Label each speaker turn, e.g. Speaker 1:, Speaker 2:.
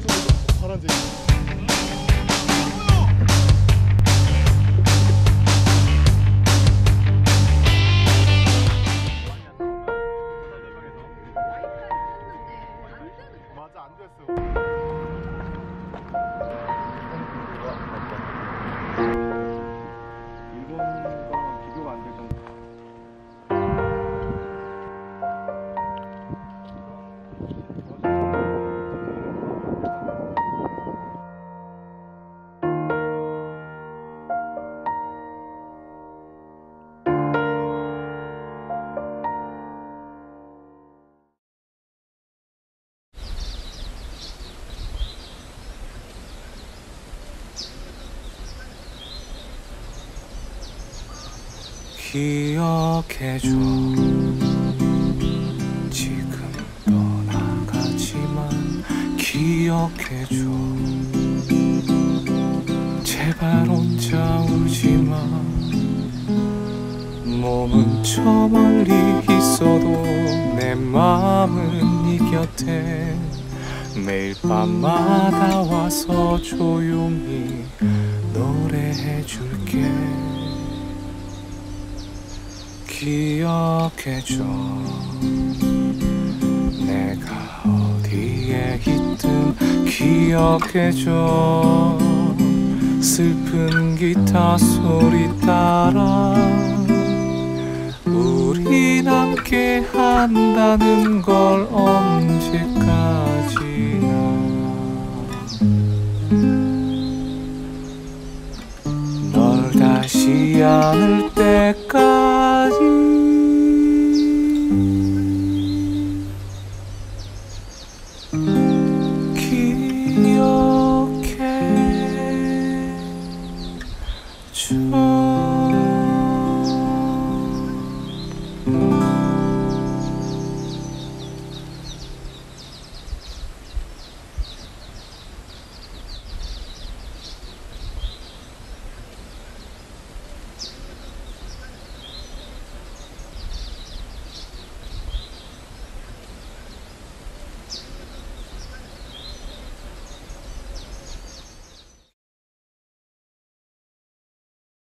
Speaker 1: 보고 파란색. 맞아 안 됐어. 일본
Speaker 2: 기억해줘. 지금 떠나가지만 기억해줘. 제발 혼자 울지마 몸은 저 멀리 있어도 내 마음은 네 곁에. 매일 밤마다 와서 조용히 노래해줄게 기억해줘. 내가 어디에 있든 기억해줘. 슬픈 기타 소리 따라 우린 함께 한다는 걸 언제까지나. 널 다시 안을 때까지